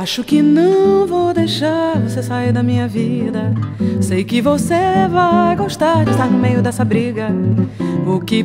Acho que não vou deixar você sair da minha vida. Sei que você vai gostar de estar no meio dessa briga. O que